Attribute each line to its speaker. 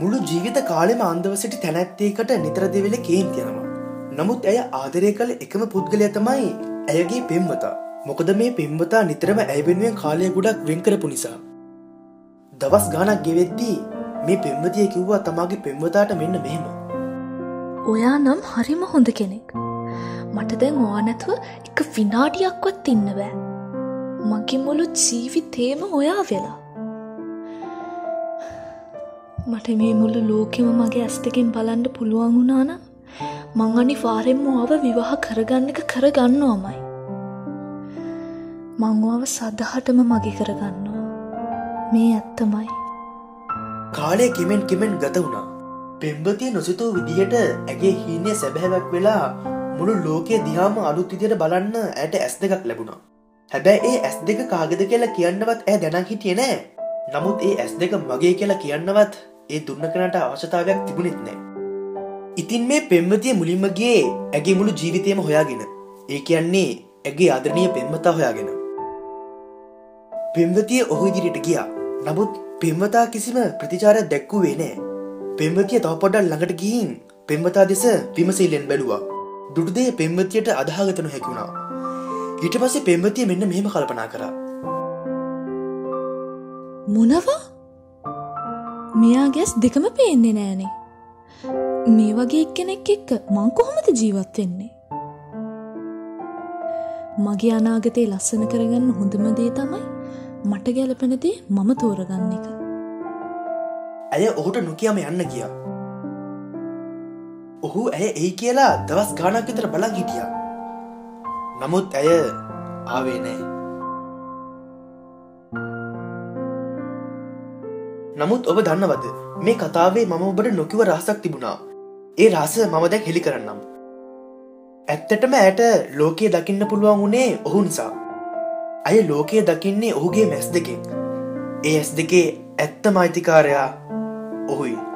Speaker 1: ජීවිත කාලෙම අන්දව සිටි තැනැත්තේකට නිතර දෙවෙල කේන්තියනවා. නමුත් ඇය ආදරය කළ එකම පුද්ගලය තමයි ඇයගේ පෙම්වතා. මොකද මේ පෙම්වතා නිතරම ඇයිබෙනුවෙන් කාලය ගොඩක් වෙන්කරපු නිසා. දවස් ගානක් ගෙවෙද්දී මේ පෙම්වතිය කිව්වා තමාගේ පෙම්වතාට මෙන්න මෙහෙම.
Speaker 2: ඔයා නම් හරිම හොඳ කෙනෙක්. මට දැන් ඕවා නැතුව එක විනාඩියක්වත් ඉන්න බෑ. මගේ මුළු ජීවිතේම ඔයා වෙලා. මට මේ මුළු ලෝකෙම මගේ ඇස් දෙකෙන් බලන්න පුළුවන් වුණාන මං අනිවාර්යෙන්ම ආව විවාහ කරගන්න එක කරගන්නවමයි. මංවාව සදහටම මගේ කරගන්නවා. මේ ඇත්තමයි.
Speaker 1: කාලය කෙමෙන් කෙමෙන් ගත වුණා. පෙම්බතිය නොසිතූ විදිහට ඇගේ හීනය සැබැහැවක් වෙලා මුළු ලෝකයේ දිහාම අලුත් විදියට බලන්න ඇයට ඇස් දෙකක් ලැබුණා. හැබැයි ඒ ඇස් දෙක කාගෙද කියලා කියන්නවත් ඇය දැනන් හිටිය නෑ. නමුත් ඒ ඇස් දෙක මගේ කියලා කියන්නවත් ඒ දුන්න කරට අවශ්‍යතාවයක් තිබුණෙත් නෑ. ඉතින් මේ පෙම්මතිය මුලින්මගේ ඇගේ මුළු ජීවිතයම හොයාගෙන ඒ කියන්නේ ඇගේ ආදරණය පෙම්මතා හොයාගෙන. පෙම්වතිය ඔහු ඉදිරිට ගියා නමුත් පෙම්වතා කිසිම ප්‍රතිචාරයක් දැක්වුවේ නෑ. පෙම්වතිය තව පොඩ්ඩක් ළඟට ගිහින් පෙම්වතා දෙස විමසීලෙන් බැලුවා. දුටුදේ පෙම්වතියට අදහාගතනු හැකිවුණා. ඊට පස්සේ පෙම්වතිය මෙන්න මෙහෙම කල්පනා කරා.
Speaker 2: මොනවා? මෙයා ගැස් දෙකම පේන්නේ නෑනේ. මේ වගේ එක්කෙනෙක් එක්ක මං කොහොමද ජීවත් වෙන්නේ? මගේ අනාගතේ ලස්සන කරගන්න හොඳම දේ තමයි මට ගැලපෙන දේ මම තෝරගන්න එක.
Speaker 1: ඇය ඔහුට නොකියම යන්න ගියා. ඔහු ඇය එයි කියලා දවස් ගානක් විතර බලන් හිටියා. නමුත් ඇය ආවේ නෑ. නමුත් ඔබ දන්නවද මේ කතාවේ මම ඔබට නොකිව රහසක් තිබුණා. ඒ රහස මම දැන් හෙළි කරන්නම්. ඇත්තටම ඇයට ලෝකයේ දකින්න පුළුවන් වුණේ ඔහු නිසා. අය ලෝකයේ දකින්නේ ඔහුගේ මැස් දෙකෙන්. ඒ ඇස් දෙකේ ඇත්ත මෛතිකාරයා ඔහුයි.